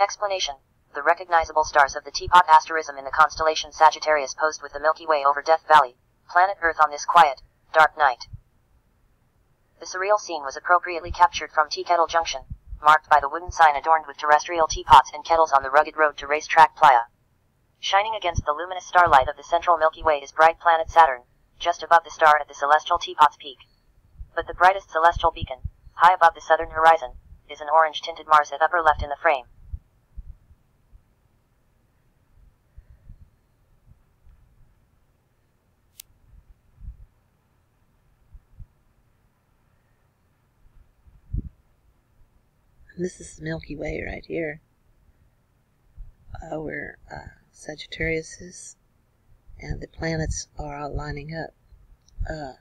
Explanation The recognizable stars of the teapot asterism in the constellation Sagittarius posed with the Milky Way over Death Valley, planet Earth on this quiet, dark night. The surreal scene was appropriately captured from Tea Kettle Junction, marked by the wooden sign adorned with terrestrial teapots and kettles on the rugged road to Racetrack Playa. Shining against the luminous starlight of the central Milky Way is bright planet Saturn, just above the star at the celestial teapot's peak. But the brightest celestial beacon, high above the southern horizon, is an orange tinted Mars at upper left in the frame. This is the Milky Way right here, uh, where uh, Sagittarius is, and the planets are all lining up. Uh,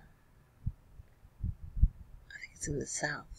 I think it's in the south.